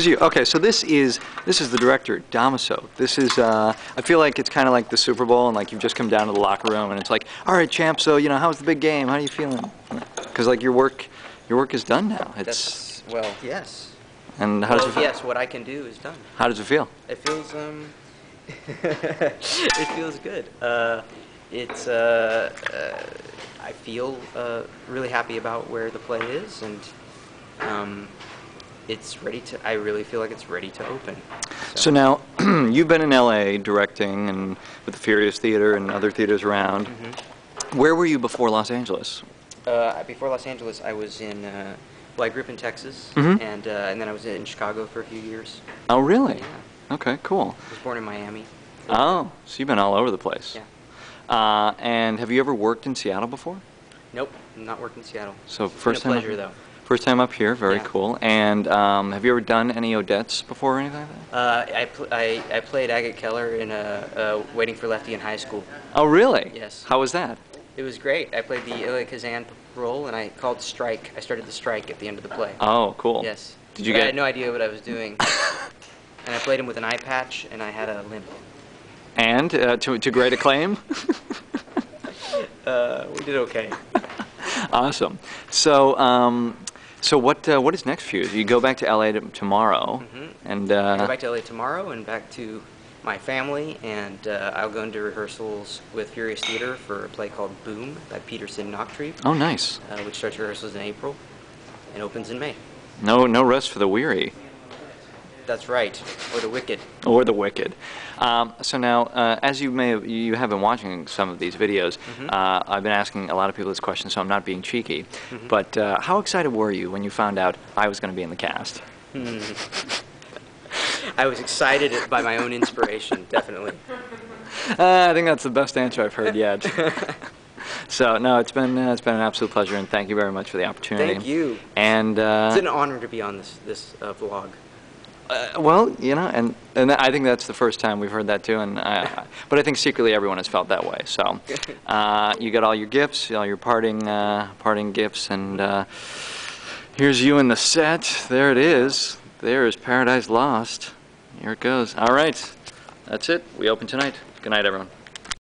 This is you. Okay, so this is this is the director, Damaso. This is uh, I feel like it's kind of like the Super Bowl, and like you've just come down to the locker room, and it's like, all right, champ. So you know, how's the big game? How are you feeling? Because like your work, your work is done now. It's That's, well, yes. and how does it feel? yes, what I can do is done. How does it feel? It feels, um, it feels good. Uh, it's, uh, uh, I feel uh, really happy about where the play is, and um, it's ready to, I really feel like it's ready to open. So now you've been in L.A. directing and with the Furious Theater and other theaters around. Mm-hmm. Where were you before Los Angeles? Uh, before Los Angeles, I was in, uh, well, I grew up in Texas, Mhm. and, uh, and then I was in Chicago for a few years. Oh, really? Yeah. Okay, cool. I was born in Miami. Oh, so you've been all over the place. Yeah. Uh, and have you ever worked in Seattle before? Nope, not worked in Seattle. So It's been first a time. pleasure, though. First time up here. Very Yeah. cool. And um, have you ever done any Odets before or anything like that? Uh, I, pl- I, I played Agate Keller in uh, uh, Waiting for Lefty in high school. Oh, really? Yes. How was that? It was great. I played the Elia Kazan role, and I called strike. I started the strike at the end of the play. Oh, cool. Yes. Did you But I had no idea what I was doing. and I played him with an eye patch, and I had a limp. And uh, to to great acclaim. Uh, we did okay. awesome. So. Um, so what uh, what is next for you? You go back to LA to, tomorrow, Mhm. and I go uh, back to LA tomorrow and back to my family, and uh, I'll go into rehearsals with Furious Theater for a play called Boom by Peter Sinn Nachtrieb, oh, nice. uh, which starts rehearsals in April and opens in May. No no rest for the weary. That's right. Or the Wicked. or the wicked. Um, so now, uh, as you may have, you have been watching some of these videos, Mm-hmm. uh, I've been asking a lot of people this question, so I'm not being cheeky. Mm-hmm. But uh, how excited were you when you found out I was going to be in the cast? I was excited by my own inspiration, definitely. Uh, I think that's the best answer I've heard yet. so no, it's been uh, it's been an absolute pleasure, and thank you very much for the opportunity. Thank you. And uh, It's an honor to be on this this uh, vlog. Uh, well, you know, and and I think that's the first time we've heard that too. And I, but I think secretly everyone has felt that way. So uh, you got all your gifts, all your parting uh, parting gifts, and uh, here's you in the set. There it is. There is Paradise Lost. Here it goes. All right, that's it. We open tonight. Good night, everyone.